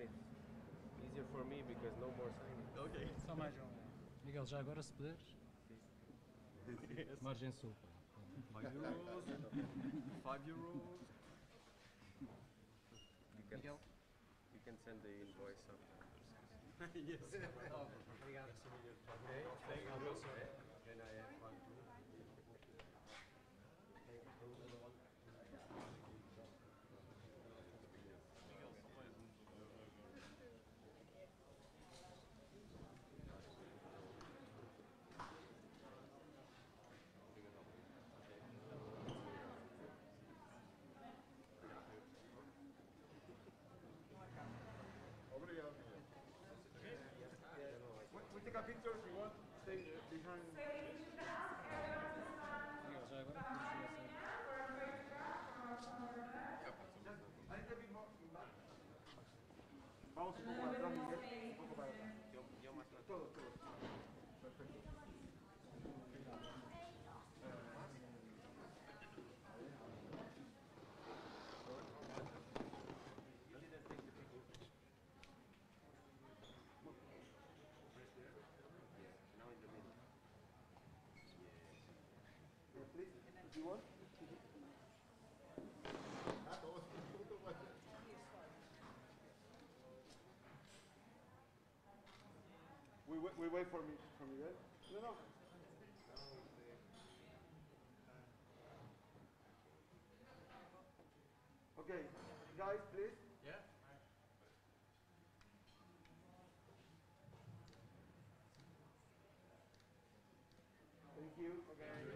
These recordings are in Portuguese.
it's easier for me because no more signing. Ok. Só mais um. Miguel, já agora se puderes. Margem sul. pá. 5 euros. 5 euros. You can, Miguel? you can send the invoice after. yes. Obrigado. Okay, thank you. take a picture if you want. Stay behind. So you should ask everyone to stand behind me now. Pues, vamos un poco para atrás, Un poco para atrás. Yo, yo más atrás. Todo, todo. Perfecto. Sure? we, wait, we wait for me For me, right? No, no. Okay, guys, please. Yeah. Thank you. Okay.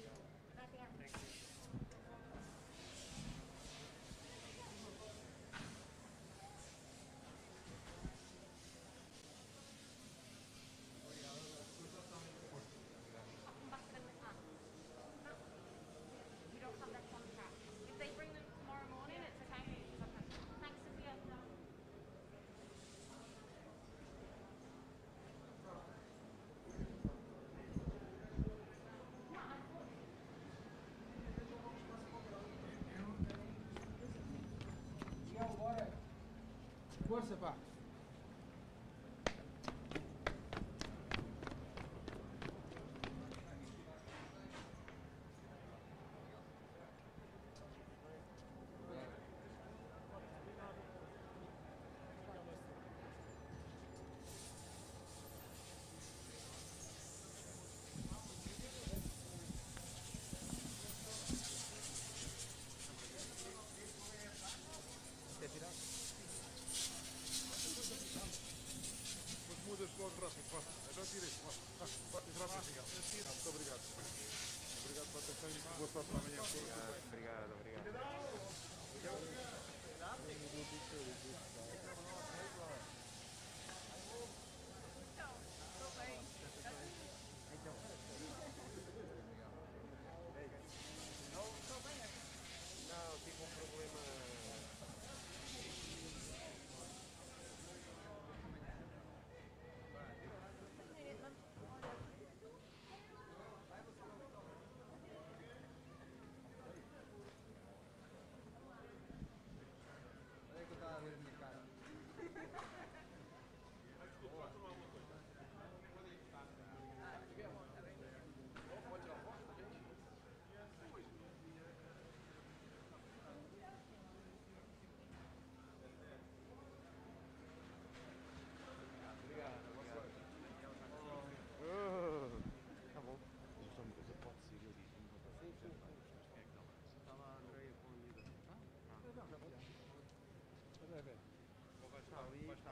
Força, pá. Vá. Vá, vá, rápido, Miguel. Ah, Muito obrigado. Obrigado pela atenção e boa sorte para amanhã. Obrigado, obrigado. Não, sorry